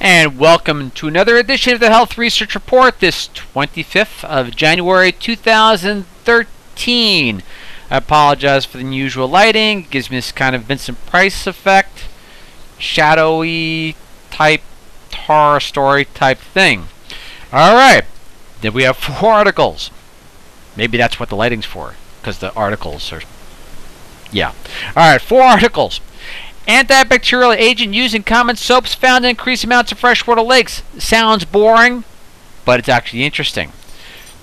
And welcome to another edition of the Health Research Report, this 25th of January 2013. I apologize for the unusual lighting. It gives me this kind of Vincent Price effect, shadowy type horror story type thing. Alright, then we have four articles. Maybe that's what the lighting's for, because the articles are. Yeah. Alright, four articles. Antibacterial agent used in common soaps found in increased amounts of freshwater lakes. Sounds boring, but it's actually interesting.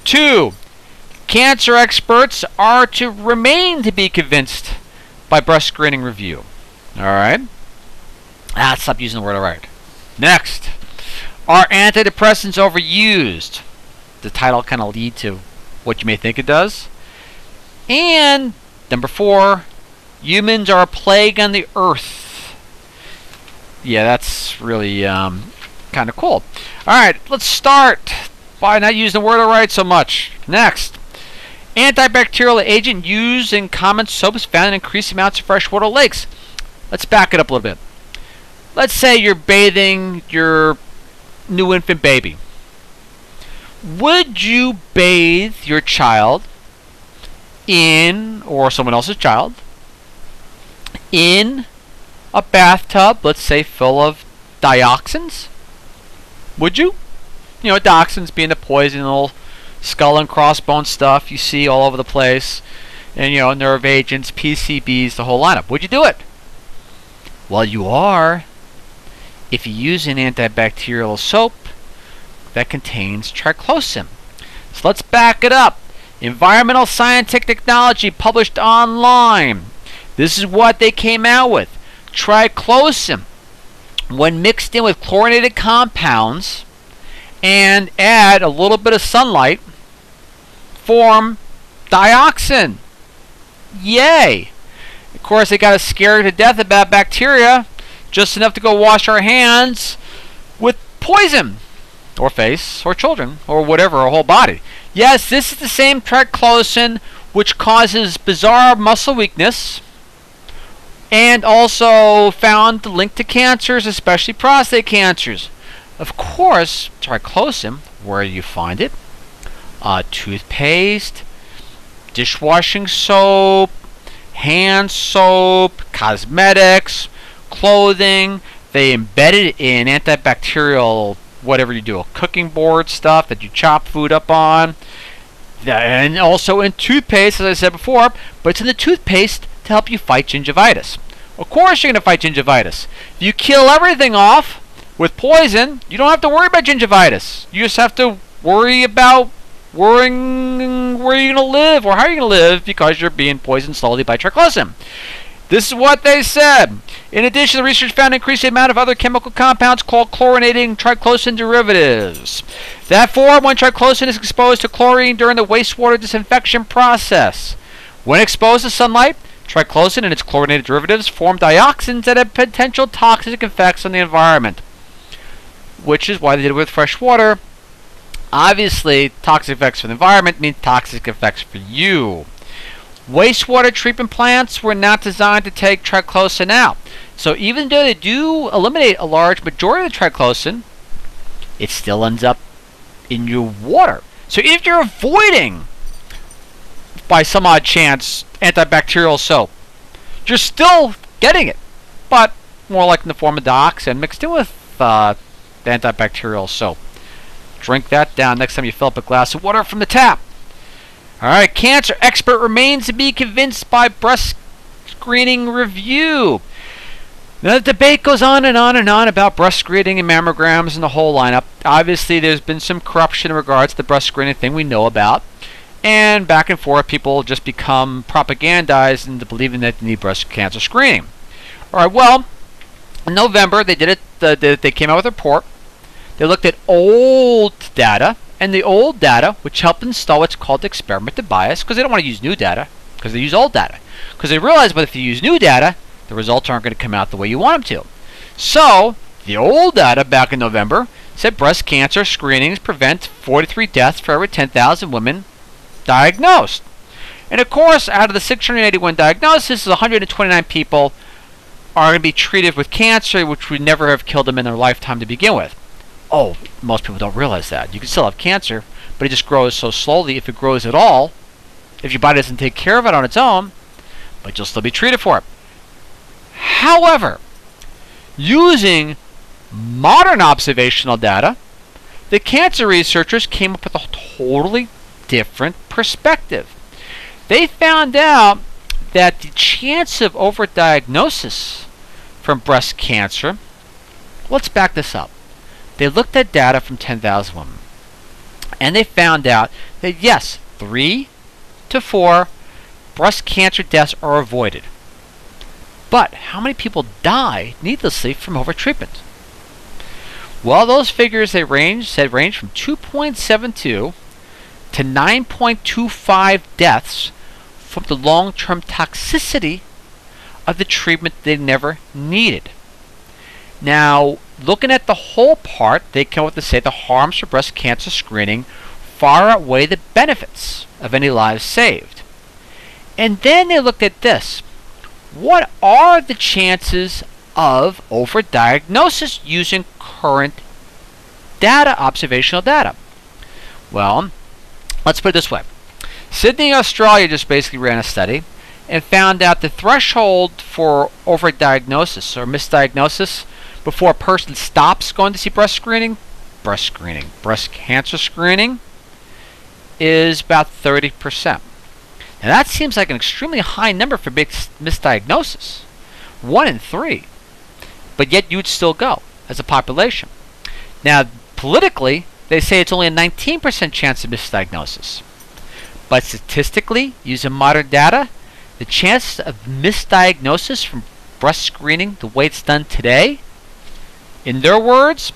Two, cancer experts are to remain to be convinced by breast screening review. All right. Ah, stop using the word all right. Next, are antidepressants overused? The title kind of lead to what you may think it does. And number four, Humans are a plague on the earth. Yeah, that's really um, kind of cool. Alright, let's start by not using the word alright so much. Next. Antibacterial agent used in common soaps found in increased amounts of freshwater lakes. Let's back it up a little bit. Let's say you're bathing your new infant baby. Would you bathe your child in, or someone else's child, in a bathtub, let's say full of dioxins? Would you? You know, dioxins being the poison, little skull and crossbone stuff you see all over the place, and you know, nerve agents, PCBs, the whole lineup. Would you do it? Well, you are if you use an antibacterial soap that contains triclosan. So let's back it up. Environmental Scientific Technology published online. This is what they came out with. Triclosan, when mixed in with chlorinated compounds and add a little bit of sunlight, form dioxin. Yay! Of course, they got us scared to death about bacteria, just enough to go wash our hands with poison, or face, or children, or whatever, our whole body. Yes, this is the same triclosan which causes bizarre muscle weakness, and also found linked to cancers, especially prostate cancers. Of course, triclosan, where do you find it? Uh, toothpaste, dishwashing soap, hand soap, cosmetics, clothing. They embedded it in antibacterial, whatever you do, a cooking board stuff that you chop food up on. And also in toothpaste, as I said before, but it's in the toothpaste to help you fight gingivitis. Of course you're going to fight gingivitis. If you kill everything off with poison, you don't have to worry about gingivitis. You just have to worry about worrying where you're going to live or how you're going to live because you're being poisoned slowly by triclosan. This is what they said. In addition, the research found increased amount of other chemical compounds called chlorinating triclosan derivatives. Therefore, when triclosan is exposed to chlorine during the wastewater disinfection process, when exposed to sunlight, Triclosan and its chlorinated derivatives form dioxins that have potential toxic effects on the environment, which is why they did it with fresh water. Obviously, toxic effects for the environment mean toxic effects for you. Wastewater treatment plants were not designed to take triclosan out. So even though they do eliminate a large majority of the triclosan, it still ends up in your water. So if you're avoiding by some odd chance, antibacterial soap. You're still getting it, but more like in the form of dioxin mixed in with uh, antibacterial soap. Drink that down next time you fill up a glass of water from the tap. Alright, cancer expert remains to be convinced by breast screening review. Now, the debate goes on and on and on about breast screening and mammograms and the whole lineup. Obviously, there's been some corruption in regards to the breast screening thing we know about. And back and forth, people just become propagandized into believing that they need breast cancer screening. All right, well, in November, they did it. The, they came out with a report. They looked at old data, and the old data, which helped install what's called experimental bias, because they don't want to use new data, because they use old data. Because they realize, but if you use new data, the results aren't going to come out the way you want them to. So, the old data back in November said breast cancer screenings prevent 43 deaths for every 10,000 women diagnosed. And of course, out of the 681 diagnoses, 129 people are going to be treated with cancer, which would never have killed them in their lifetime to begin with. Oh, most people don't realize that. You can still have cancer, but it just grows so slowly, if it grows at all, if your body doesn't take care of it on its own, but you'll still be treated for it. However, using modern observational data, the cancer researchers came up with a totally different perspective. They found out that the chance of overdiagnosis from breast cancer, let's back this up. They looked at data from 10,000 women and they found out that yes, 3 to 4 breast cancer deaths are avoided. But how many people die needlessly from overtreatment? Well, those figures they range said range from 2.72 to 9.25 deaths from the long-term toxicity of the treatment they never needed. Now, looking at the whole part, they come up to say the harms for breast cancer screening far outweigh the benefits of any lives saved. And then they looked at this. What are the chances of overdiagnosis using current data, observational data? Well, let's put it this way. Sydney, Australia just basically ran a study and found out the threshold for overdiagnosis or misdiagnosis before a person stops going to see breast screening, breast screening, breast cancer screening, is about 30%. Now that seems like an extremely high number for misdiagnosis. One in three. But yet you'd still go as a population. Now, politically, they say it's only a 19% chance of misdiagnosis. But statistically, using modern data, the chance of misdiagnosis from breast screening the way it's done today, in their words,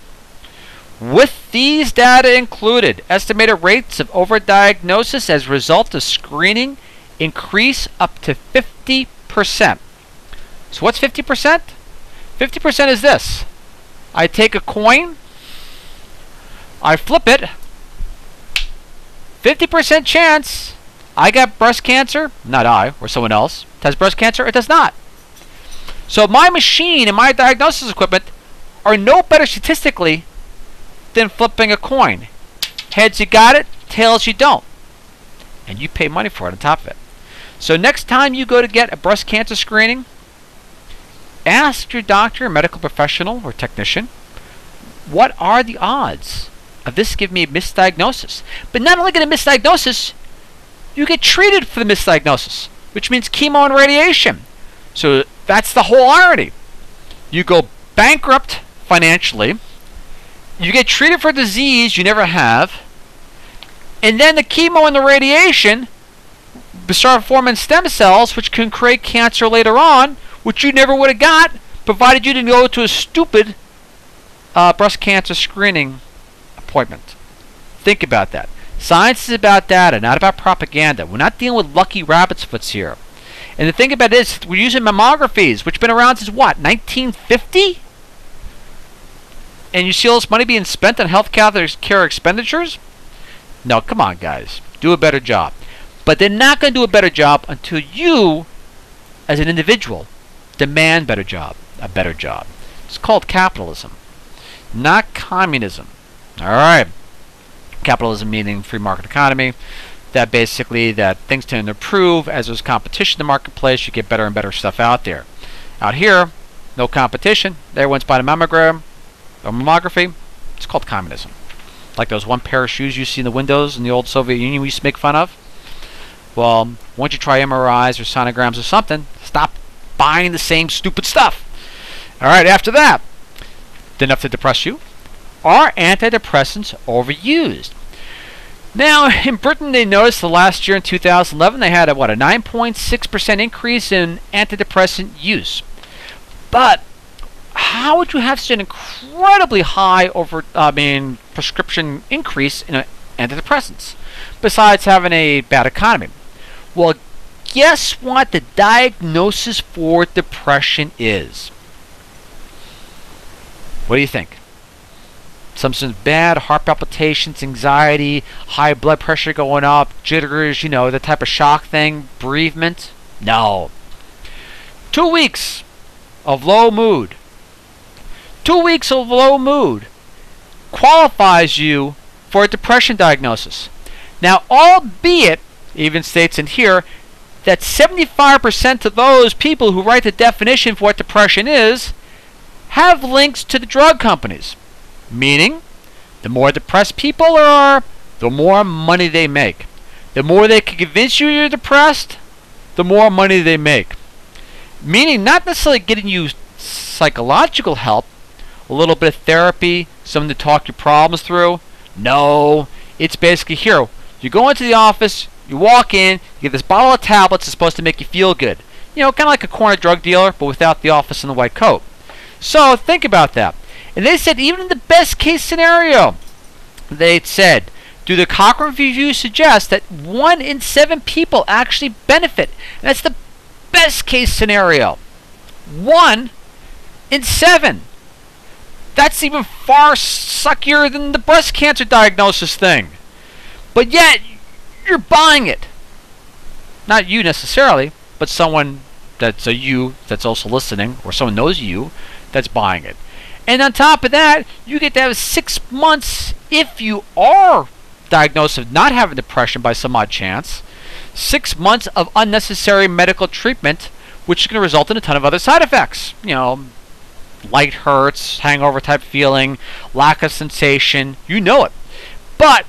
with these data included, estimated rates of overdiagnosis as a result of screening increase up to 50%. So what's 50%? 50% is this. I take a coin, I flip it, 50% chance I got breast cancer, not I, or someone else, has breast cancer, it does not. So my machine and my diagnosis equipment are no better statistically than flipping a coin. Heads you got it, tails you don't. And you pay money for it on top of it. So next time you go to get a breast cancer screening, ask your doctor, medical professional, or technician, what are the odds of this give me a misdiagnosis? But not only get a misdiagnosis, you get treated for the misdiagnosis, which means chemo and radiation. So that's the whole irony. You go bankrupt financially, you get treated for a disease you never have, and then the chemo and the radiation start forming stem cells, which can create cancer later on, which you never would have got, provided you didn't go to a stupid uh, breast cancer screening appointment. Think about that. Science is about data, not about propaganda. We're not dealing with lucky rabbit's foots here. And the thing about it is, we're using mammographies, which have been around since what, 1950? And you see all this money being spent on health care expenditures? No, come on, guys. Do a better job. But they're not going to do a better job until you, as an individual, demand better job, a better job. It's called capitalism, not communism. All right. Capitalism meaning free market economy. That basically that things tend to improve as there's competition in the marketplace. You get better and better stuff out there. Out here, no competition. Everyone's buying a mammogram, a mammography, it's called communism. Like those one pair of shoes you see in the windows in the old Soviet Union we used to make fun of. Well, once you try MRIs or sonograms or something, stop buying the same stupid stuff. Alright, after that, enough to depress you? Are antidepressants overused? Now, in Britain, they noticed the last year in 2011 they had a what a 9.6% increase in antidepressant use. But how would you have such an incredibly high over I mean prescription increase in antidepressants besides having a bad economy? Well, guess what the diagnosis for depression is? What do you think? Something bad, heart palpitations, anxiety, high blood pressure going up, jitters, you know, the type of shock thing, bereavement? No. Two weeks of low mood, two weeks of low mood qualifies you for a depression diagnosis. Now, albeit, even states in here, that 75% of those people who write the definition for what depression is have links to the drug companies. Meaning, the more depressed people are, the more money they make. The more they can convince you you're depressed, the more money they make. Meaning, not necessarily getting you psychological help, a little bit of therapy, someone to talk your problems through. No, it's basically here. You go into the office, you walk in, you get this bottle of tablets that's supposed to make you feel good. You know, kind of like a corner drug dealer, but without the office and the white coat. So think about that. And they said even in the best case scenario, they said, do the Cochrane review suggest that one in seven people actually benefit? And that's the best case scenario. One in seven. That's even far suckier than the breast cancer diagnosis thing. But yet, you're buying it. Not you necessarily, but someone that's a you that's also listening, or someone knows you that's buying it. And on top of that, you get to have six months if you are diagnosed with not having depression by some odd chance, six months of unnecessary medical treatment, which is going to result in a ton of other side effects. You know, light hurts, hangover type feeling, lack of sensation. You know it. But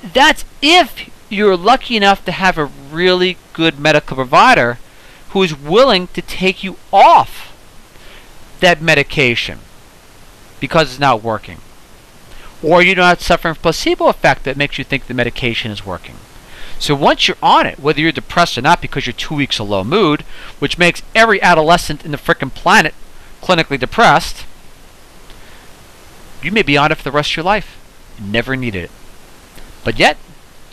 that's if you're lucky enough to have a really good medical provider who is willing to take you off that medication because it's not working. Or you're not suffering from placebo effect that makes you think the medication is working. So once you're on it, whether you're depressed or not because you're two weeks of low mood, which makes every adolescent in the frickin' planet clinically depressed, you may be on it for the rest of your life. You never needed it. But yet,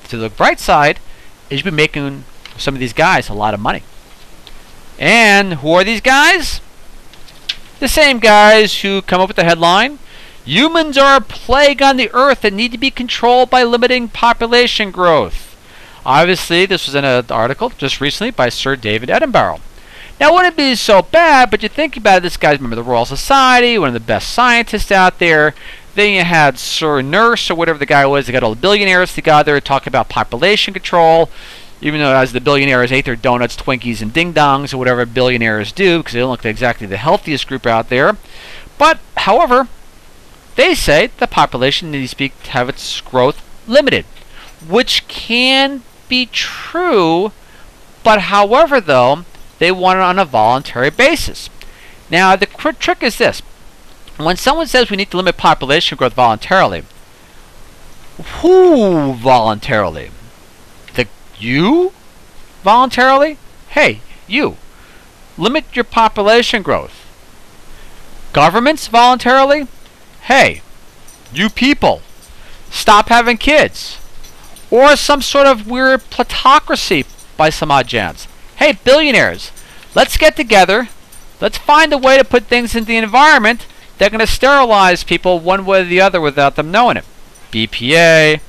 to the bright side, is you've been making some of these guys a lot of money. And who are these guys? The same guys who come up with the headline Humans are a plague on the earth and need to be controlled by limiting population growth. Obviously, this was in an article just recently by Sir David Attenborough. Now, wouldn't it be so bad, but you think about it, this guy's member of the Royal Society, one of the best scientists out there. Then you had Sir Nurse, or whatever the guy was. They got all the billionaires together talk about population control. Even though as the billionaires ate their donuts, Twinkies, and ding dongs, or whatever billionaires do, because they don't look exactly the healthiest group out there. But, however, they say the population needs to have its growth limited, which can be true, but however, though, they want it on a voluntary basis. Now, the trick is this when someone says we need to limit population growth voluntarily, who voluntarily? You voluntarily? Hey, you. Limit your population growth. Governments voluntarily? Hey, you people. Stop having kids. Or some sort of weird plutocracy by some odd chance. Hey, billionaires, let's get together. Let's find a way to put things in the environment they're going to sterilize people one way or the other without them knowing it. BPA,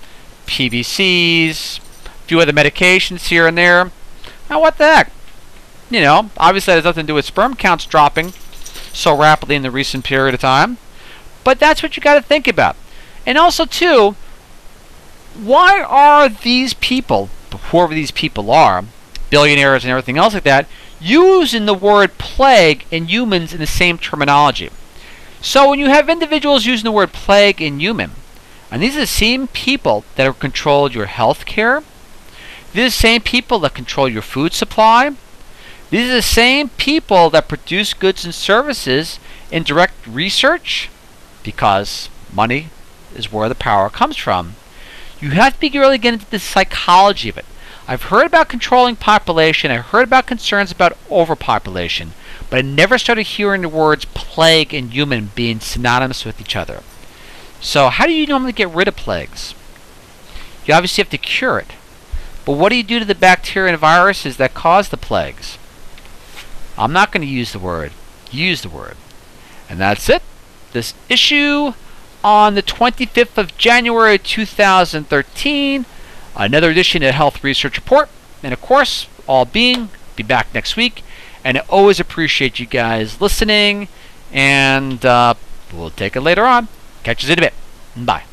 PVCs, few other medications here and there. Now, what the heck? You know, obviously that has nothing to do with sperm counts dropping so rapidly in the recent period of time. But that's what you got to think about. And also, too, why are these people, whoever these people are, billionaires and everything else like that, using the word plague and humans in the same terminology? So when you have individuals using the word plague and human, and these are the same people that have controlled your health care, these are the same people that control your food supply, these are the same people that produce goods and services in direct research, because money is where the power comes from. You have to be really get into the psychology of it. I've heard about controlling population, I've heard about concerns about overpopulation but I never started hearing the words plague and human being synonymous with each other. So, how do you normally get rid of plagues? You obviously have to cure it. But what do you do to the bacteria and viruses that cause the plagues? I'm not going to use the word. Use the word. And that's it. This issue on the 25th of January 2013. Another edition of Health Research Report. And of course, all being, be back next week And I always appreciate you guys listening. And uh, we'll take it later on. Catch you in a bit. Bye.